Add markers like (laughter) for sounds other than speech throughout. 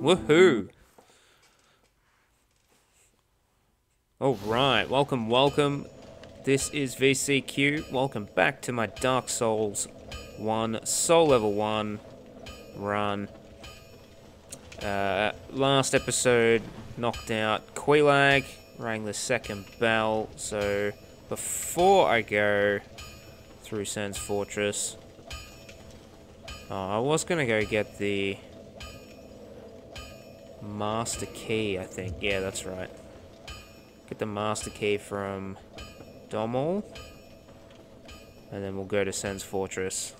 Woohoo! Alright, welcome, welcome. This is VCQ. Welcome back to my Dark Souls 1 Soul Level 1 run. Uh, last episode knocked out Quelaag, rang the second bell, so before I go through Sen's Fortress, oh, I was gonna go get the Master Key, I think. Yeah, that's right. Get the Master Key from Domhnall. And then we'll go to Sen's Fortress.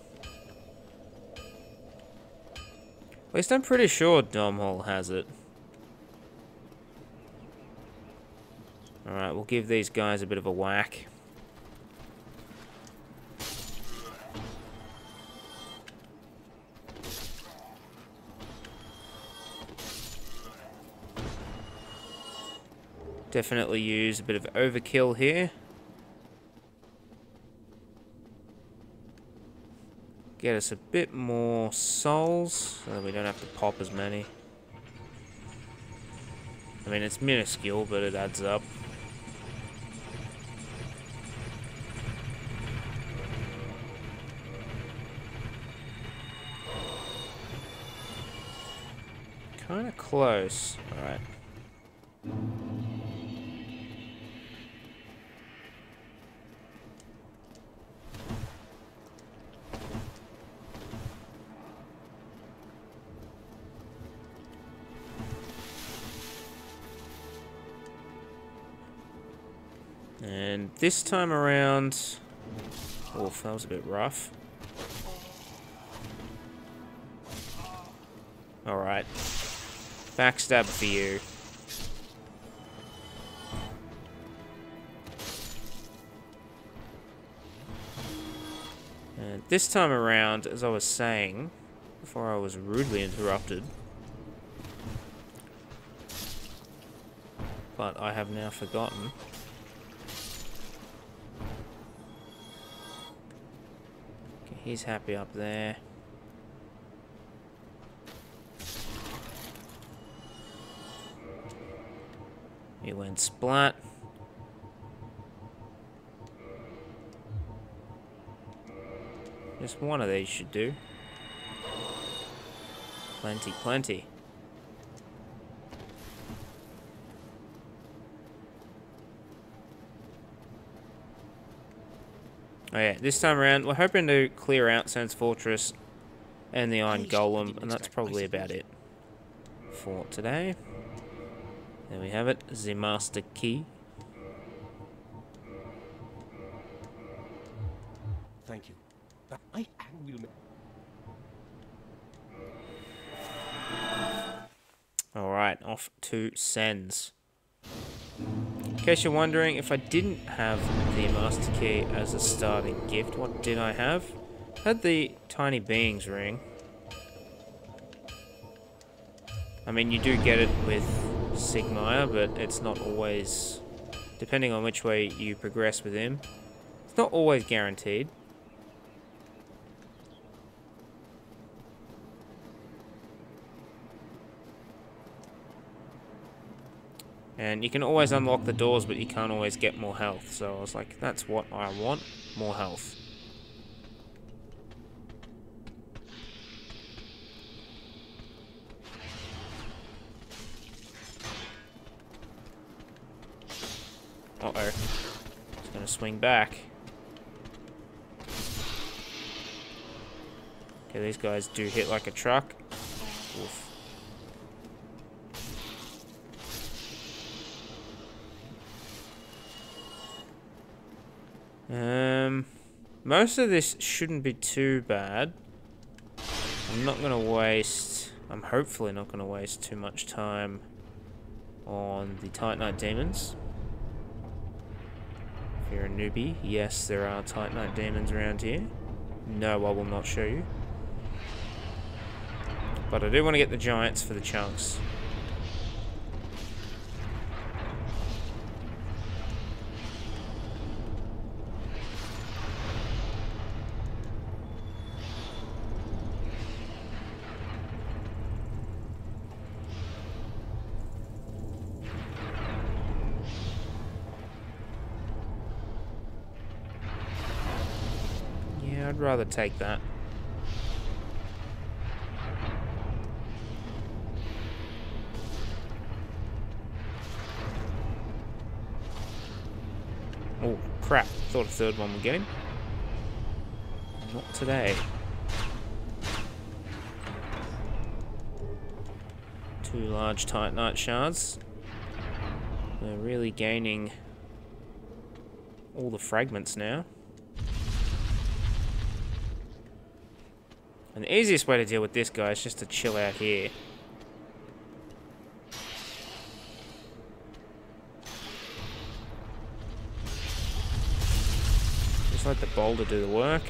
At least I'm pretty sure Domhnall has it. Alright, we'll give these guys a bit of a whack. Definitely use a bit of overkill here. Get us a bit more souls, so we don't have to pop as many. I mean, it's minuscule, but it adds up. Kind of close. Alright. This time around... Oof, that was a bit rough. Alright. Backstab for you. And this time around, as I was saying, before I was rudely interrupted, but I have now forgotten. He's happy up there. He went splat. Just one of these should do. Plenty, plenty. Oh yeah, this time around, we're hoping to clear out Sen's Fortress and the Iron Golem, and that's probably about it for today. There we have it, the Master Key. Thank you. I will. Alright, off to Sen's. In case you're wondering, if I didn't have the Master Key as a starting gift, what did I have? had the Tiny Beings ring. I mean, you do get it with Siegmeyer, but it's not always... Depending on which way you progress with him, it's not always guaranteed. And you can always unlock the doors, but you can't always get more health. So I was like, that's what I want, more health. Uh-oh. It's gonna swing back. Okay, these guys do hit like a truck. Oof. Um, most of this shouldn't be too bad. I'm not going to waste... I'm hopefully not going to waste too much time on the Titanite Demons. If you're a newbie, yes, there are Titanite Demons around here. No, I will not show you. But I do want to get the Giants for the chunks. Take that. Oh, crap. Thought a third one would get him. Not today. Two large Titanite shards. We're really gaining all the fragments now. And the easiest way to deal with this guy is just to chill out here. Just let the boulder do the work.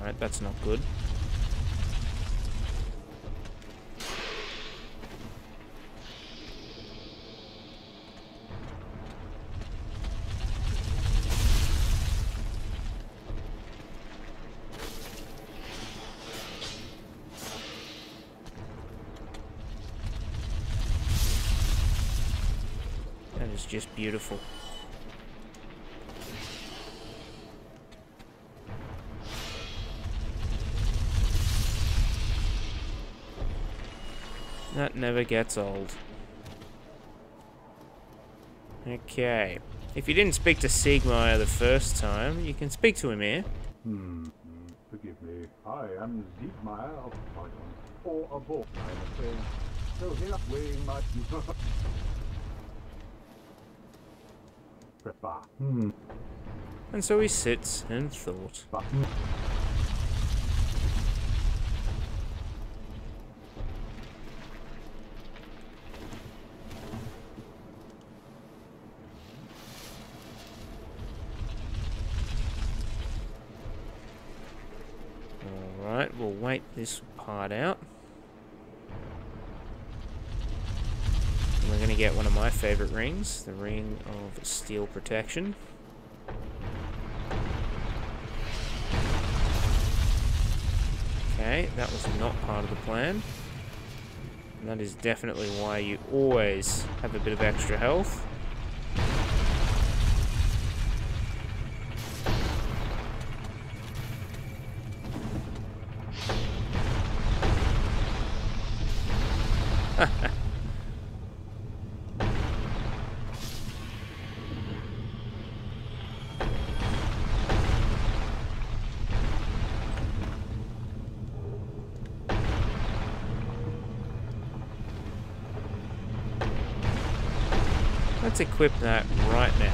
Alright, that's not good. That is just beautiful. That never gets old. Okay. If you didn't speak to Siegmeyer the first time, you can speak to him here. Hmm, forgive me. I am Siegmeyer of Titan, or a Borg, I'm afraid. So here, weighing (laughs) my... Hmm, And so he sits and thought. but... Alright, we'll wait this part out. And we're going to get one of my favourite rings, the Ring of Steel Protection. Okay, that was not part of the plan. And that is definitely why you always have a bit of extra health. Let's equip that right now.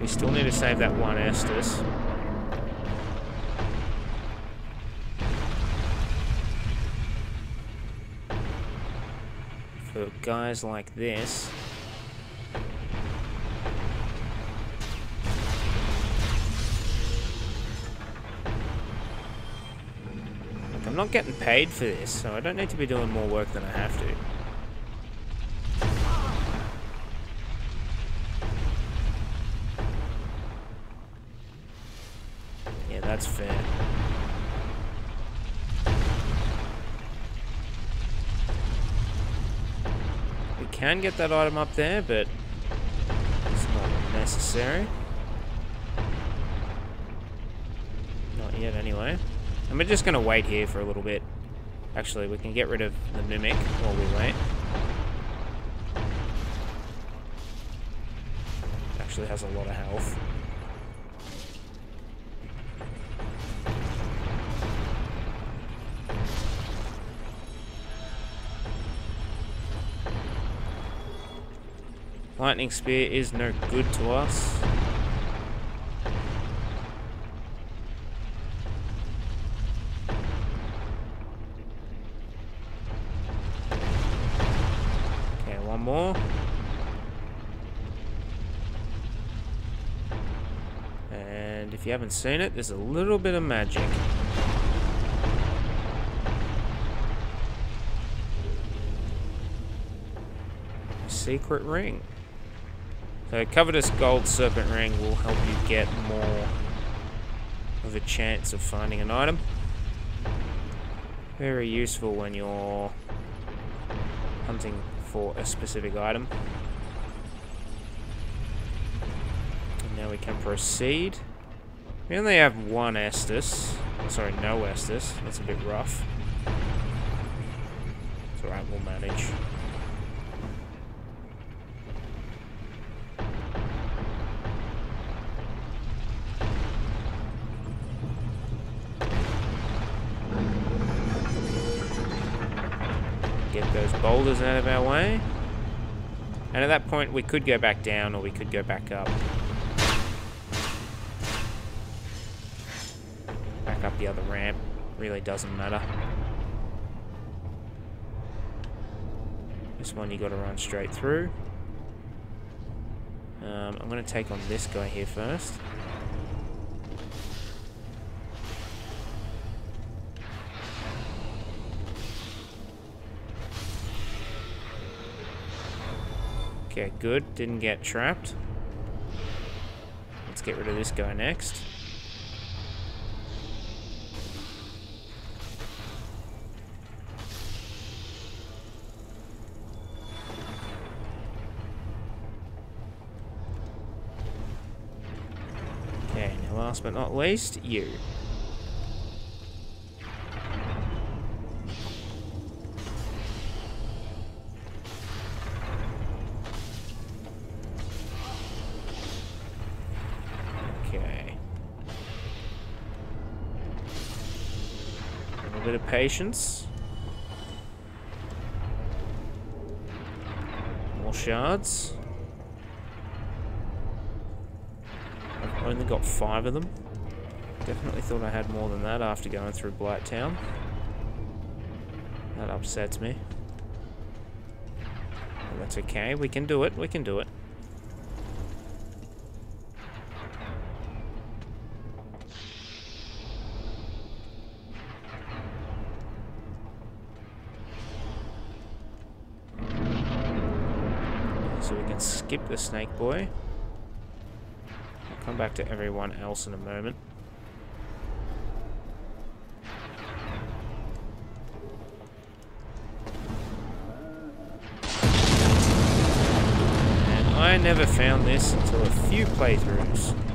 We still need to save that one Estus. For guys like this. I'm not getting paid for this, so I don't need to be doing more work than I have to. Yeah, that's fair. We can get that item up there, but it's not necessary. Not yet, anyway. And we're just going to wait here for a little bit. Actually, we can get rid of the Mimic while we wait. Actually has a lot of health. Lightning Spear is no good to us. Okay, one more. And if you haven't seen it, there's a little bit of magic. secret ring. So covetous gold serpent ring will help you get more of a chance of finding an item. Very useful when you're hunting for a specific item. And now we can proceed. We only have one Estus. Sorry, no Estus. That's a bit rough. It's alright, we'll manage. Boulders out of our way. And at that point, we could go back down or we could go back up. Back up the other ramp. Really doesn't matter. This one you got to run straight through. Um, I'm going to take on this guy here first. Okay, good. Didn't get trapped. Let's get rid of this guy next. Okay, now last but not least, you. Bit of patience. More shards. I've only got five of them. Definitely thought I had more than that after going through Blighttown. That upsets me. That's okay. We can do it. We can do it. Skip the snake boy. I'll come back to everyone else in a moment. And I never found this until a few playthroughs.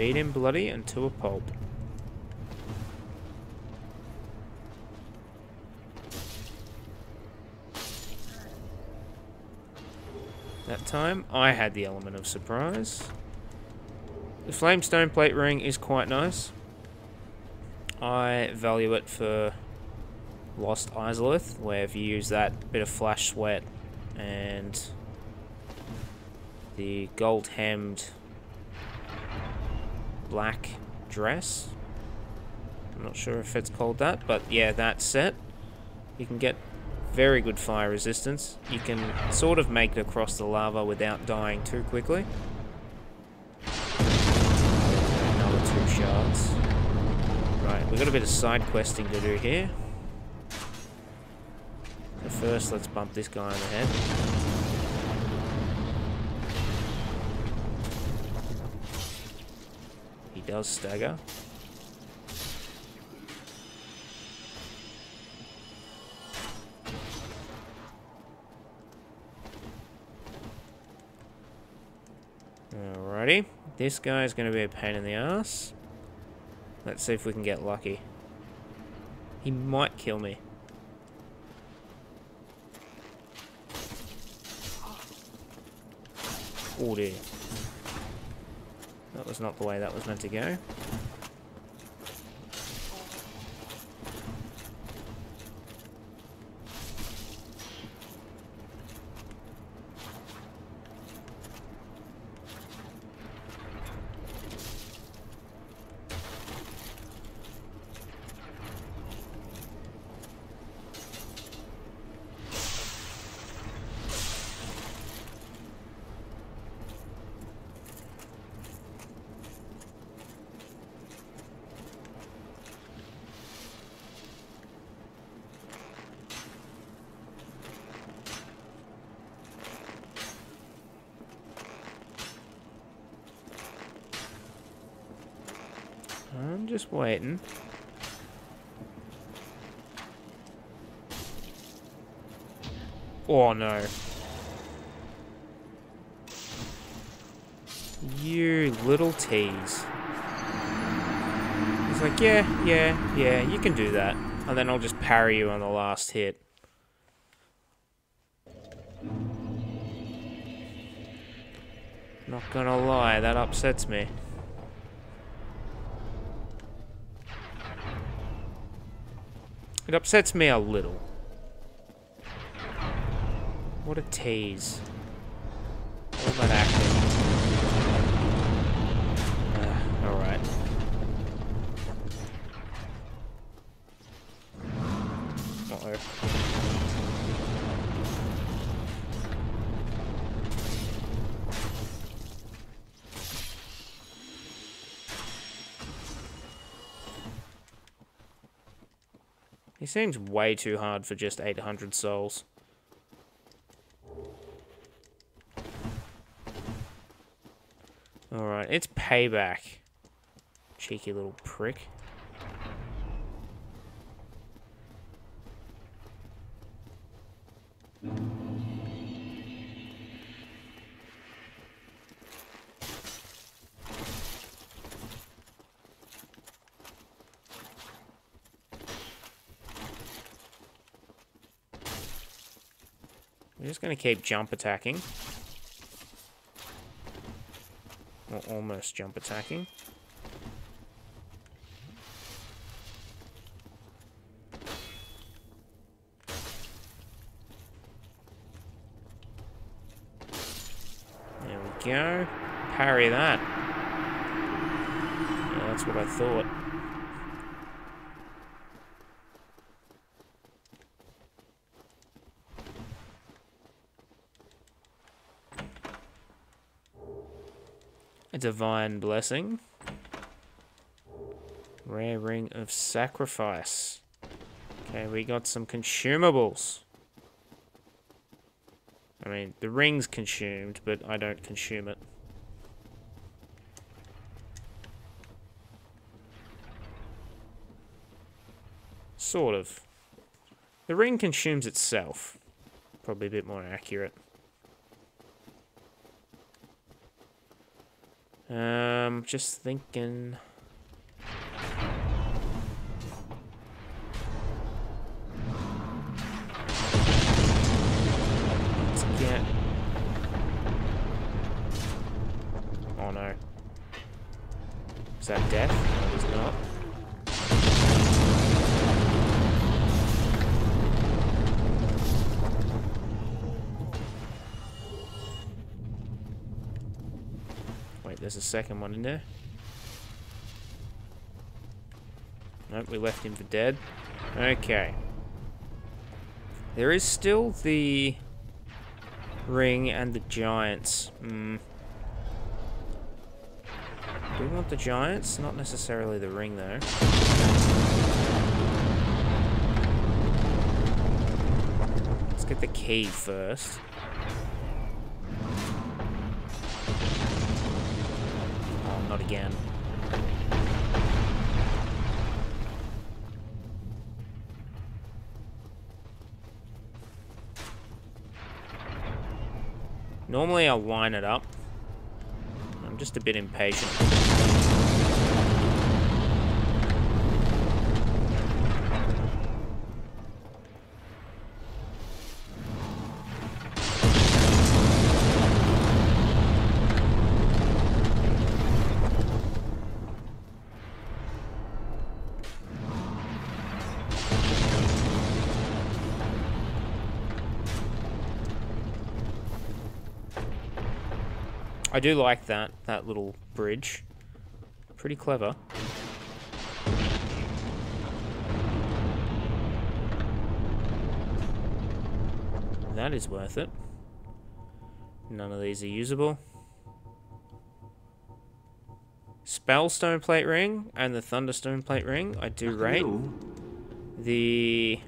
Beat him bloody and to a pulp. That time, I had the element of surprise. The Flamestone plate ring is quite nice. I value it for Lost Izalith, where if you use that bit of flash sweat and the gold hemmed I'm not sure if it's called that, but yeah, that set. You can get very good fire resistance. You can sort of make it across the lava without dying too quickly. Another two shards. Right, we've got a bit of side questing to do here. So first, let's bump this guy on the head. Does stagger. Alrighty, this guy is going to be a pain in the ass. Let's see if we can get lucky. He might kill me. Oh dear. That was not the way that was meant to go. Just waiting. Oh no. You little tease. He's like, yeah, yeah, yeah, you can do that. And then I'll just parry you on the last hit. Not gonna lie, that upsets me. It upsets me a little. What a tease. All that acting. Uh, Alright. Uh-oh. He seems way too hard for just 800 souls. Alright, it's payback. Cheeky little prick. Going to keep jump attacking. Or almost jump attacking. There we go. Parry that. Yeah, that's what I thought. Divine blessing. Rare ring of sacrifice. Okay, we got some consumables. I mean, the ring's consumed, but I don't consume it. Sort of. The ring consumes itself. Probably a bit more accurate. Um, just thinking. Let's get. Oh no. Is that death? There's a second one in there. Nope, we left him for dead. Okay. There is still the ring and the giants. Hmm. Do we want the giants? Not necessarily the ring, though. Let's get the key first. Not again. Normally I'll line it up. I'm just a bit impatient. I do like that, that little bridge. Pretty clever. That is worth it. None of these are usable. Spellstone plate ring and the Thunderstone plate ring I do rate. The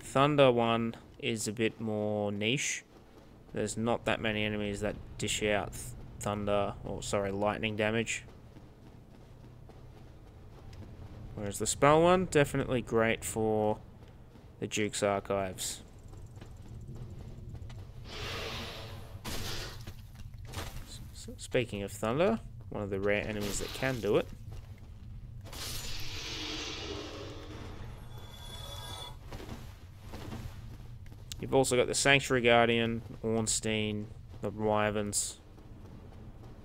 Thunder one is a bit more niche. There's not that many enemies that dish out th thunder, or sorry, lightning damage. Whereas the spell one, definitely great for the Duke's archives. Speaking of thunder, one of the rare enemies that can do it. You've also got the Sanctuary Guardian, Ornstein, the Wyverns,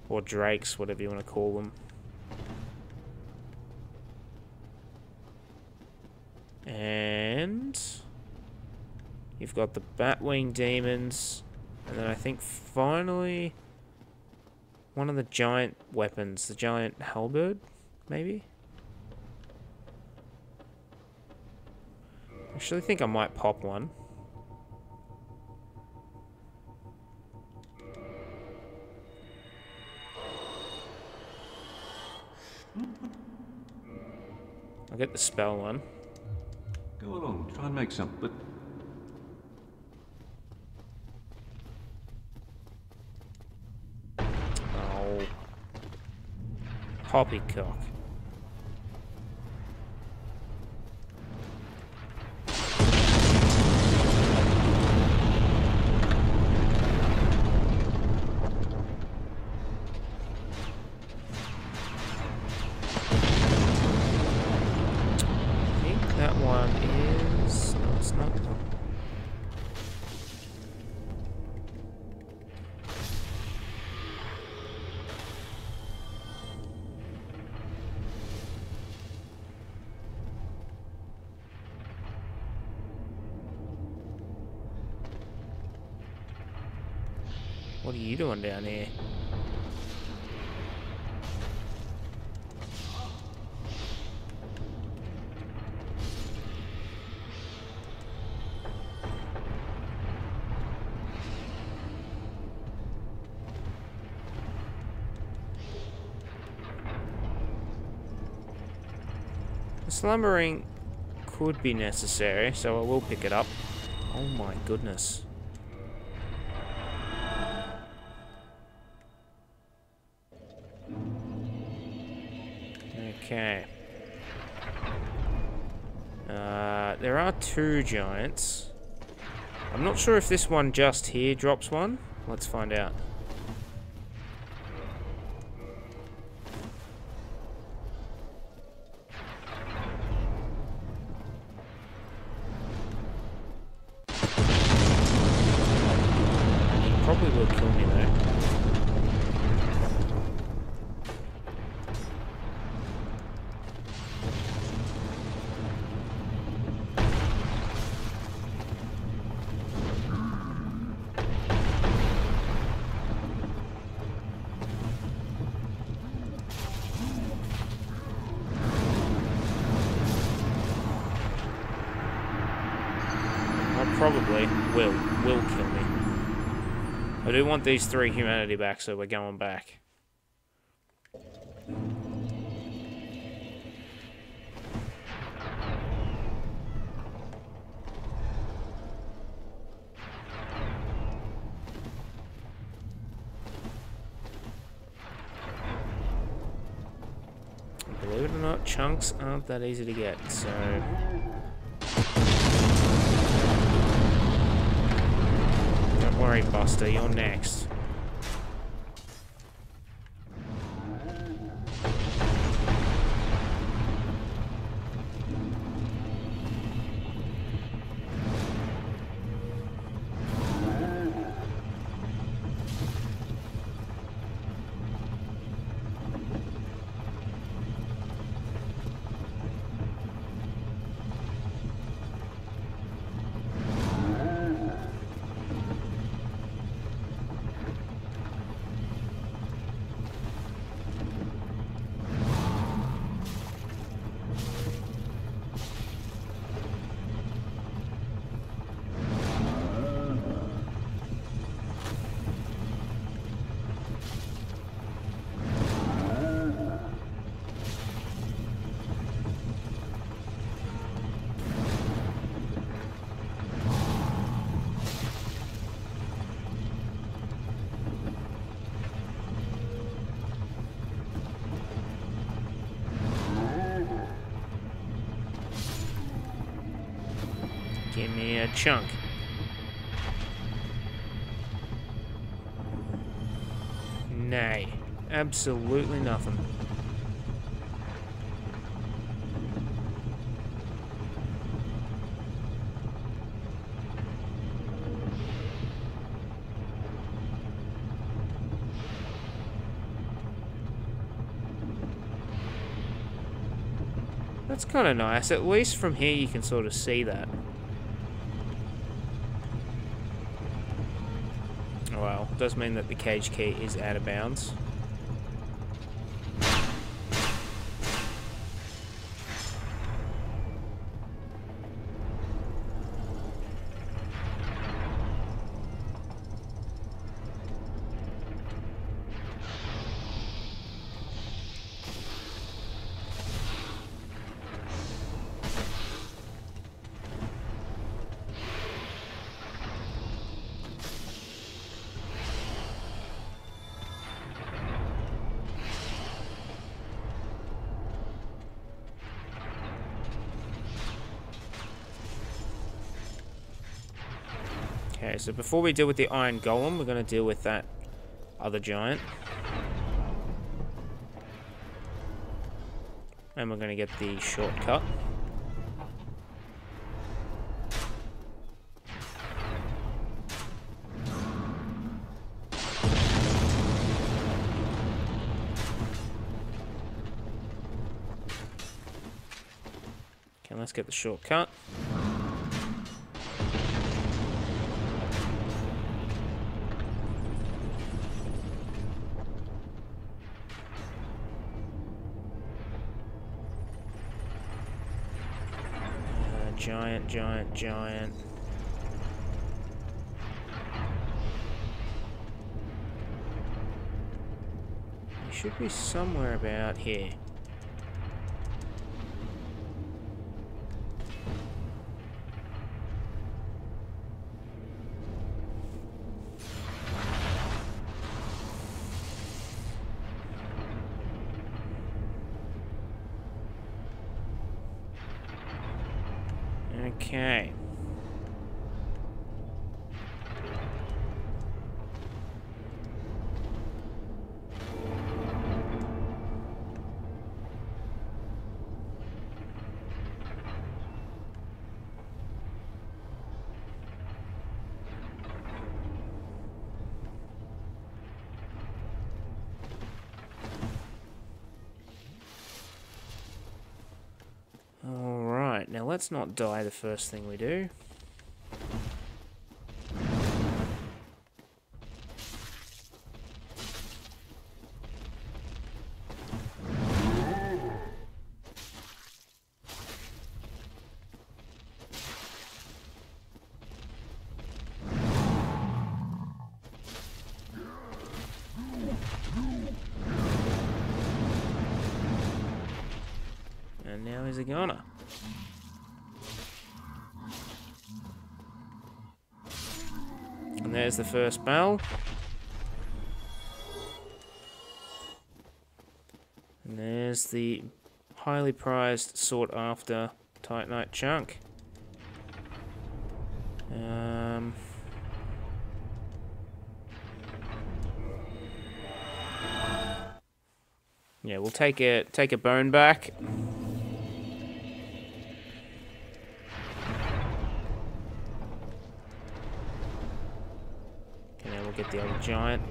or Drakes, whatever you want to call them. And you've got the Batwing Demons, and then I think finally one of the giant weapons, the giant halberd, maybe? Actually, I think I might pop one. Get the spell one. Go along, try and make some, but Oh. Poppycock. What are you doing down here? The slumbering could be necessary, so I will pick it up. Oh my goodness. Two giants. I'm not sure if this one just here drops one. Let's find out. Do want these three humanity back, so we're going back. Believe it or not, chunks aren't that easy to get, so... Don't Buster, you're next. Yeah, chunk. Nay. Absolutely nothing. That's kind of nice. At least from here you can sort of see that. Well, does mean that the cage key is out of bounds. So before we deal with the Iron Golem, we're going to deal with that other giant. And we're going to get the shortcut. Okay, let's get the shortcut. Giant, giant, giant. It should be somewhere about here. Now let's not die the first thing we do. There's the first bell. And there's the highly prized, sought after Titanite chunk. Um, yeah, we'll take a take a bone back. We'll get the other giant.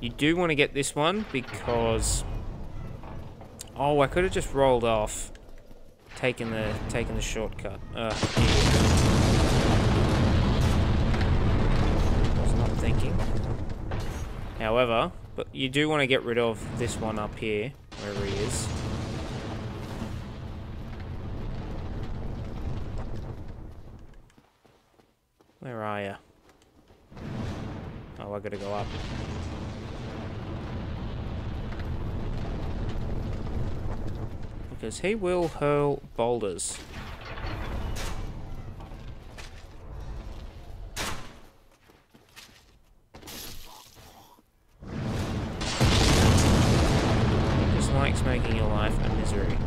You do want to get this one because oh, I could have just rolled off, Taking the taken the shortcut. Uh, was not thinking. However, but you do want to get rid of this one up here, wherever he is. Where are you? I gotta go up. Because he will hurl boulders. He just likes making your life a misery.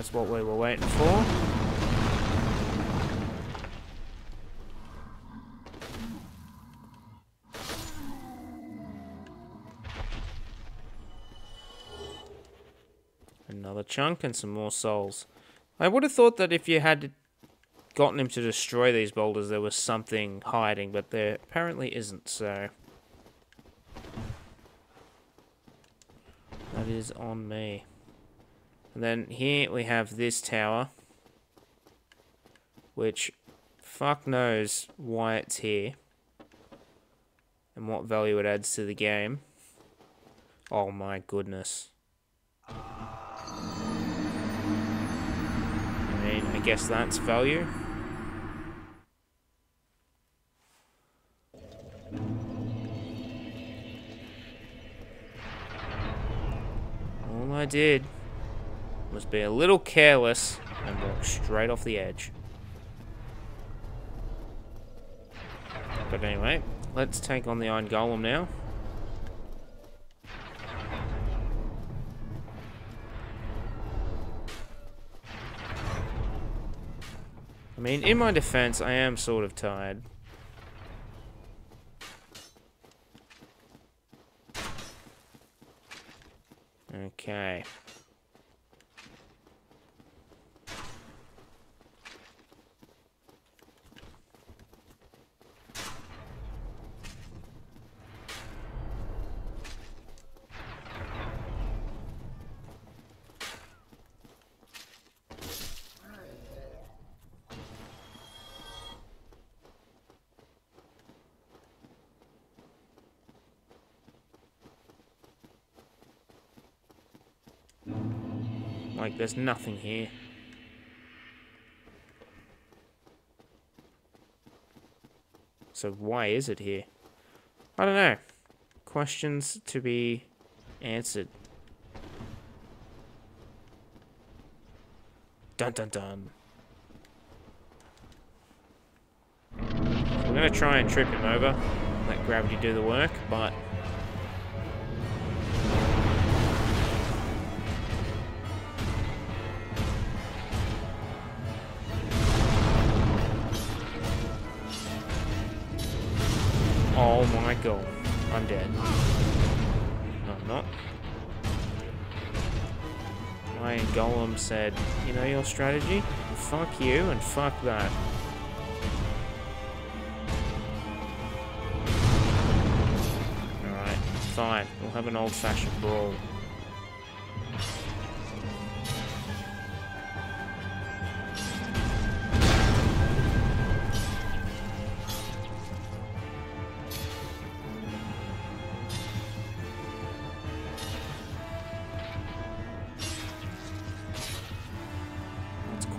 That's what we were waiting for. Another chunk and some more souls. I would have thought that if you had gotten him to destroy these boulders, there was something hiding, but there apparently isn't, so... That is on me. And then here we have this tower. Which, fuck knows why it's here. And what value it adds to the game. Oh my goodness. I mean, I guess that's value. All I did was be a little careless and walk straight off the edge. But anyway, let's take on the Iron Golem now. I mean, in my defense, I am sort of tired. Okay. Like, there's nothing here. So why is it here? I don't know. Questions to be answered. Dun dun dun. So we're to try and trip him over. Let gravity do the work, but said, you know your strategy? Fuck you and fuck that. Alright, fine. We'll have an old-fashioned brawl.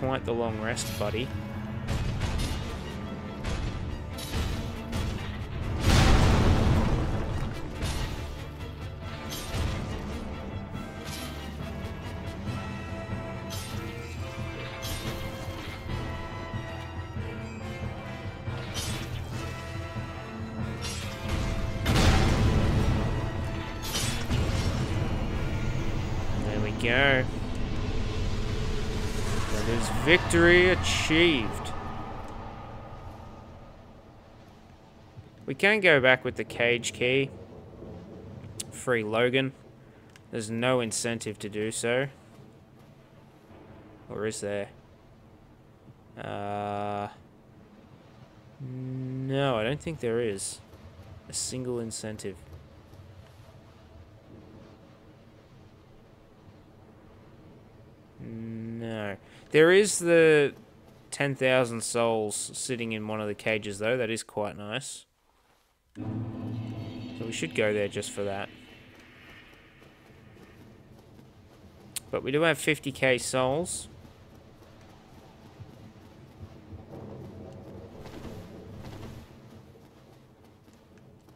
Quite the long rest, buddy. Achieved. We can go back with the cage key. Free Logan. There's no incentive to do so. Or is there? Uh, no, I don't think there is. A single incentive. No. There is the 10,000 souls sitting in one of the cages, though. That is quite nice. So we should go there just for that. But we do have 50k souls.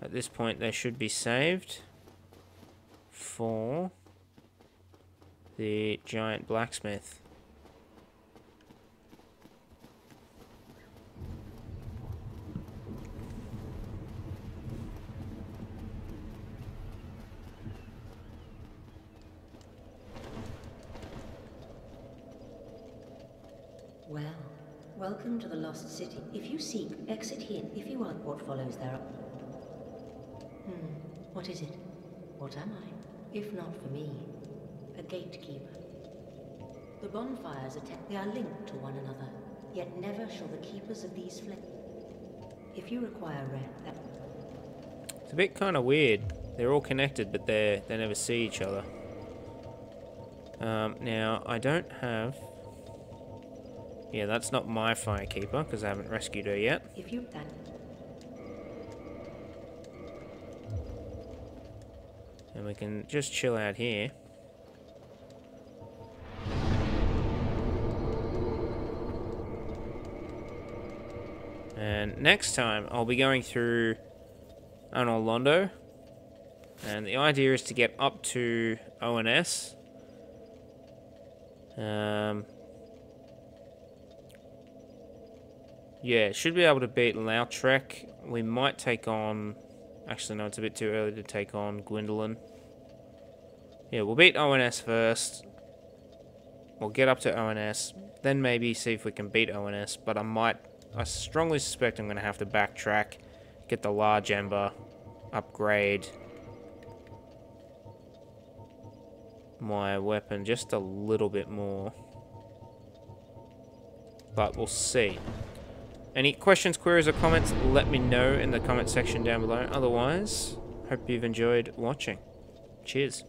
At this point, they should be saved for the giant blacksmith. Well, welcome to the Lost City. If you seek, exit here. If you want what follows there. Hmm, what is it? What am I? If not for me, a gatekeeper. The bonfires attack. They are linked to one another, yet never shall the keepers of these flames. If you require rest, It's a bit kind of weird. They're all connected, but they they never see each other. Um, now I don't have. Yeah, that's not my firekeeper because I haven't rescued her yet. if you that And we can just chill out here. And next time, I'll be going through Anor Londo. And the idea is to get up to ONS. Um, yeah, should be able to beat Lautrec. We might take on Actually, no, it's a bit too early to take on Gwyndolin. Yeah, we'll beat ONS first. We'll get up to ONS, then maybe see if we can beat ONS, but I might... I strongly suspect I'm going to have to backtrack, get the large ember, upgrade my weapon just a little bit more. But we'll see. Any questions, queries, or comments, let me know in the comment section down below. Otherwise, hope you've enjoyed watching. Cheers.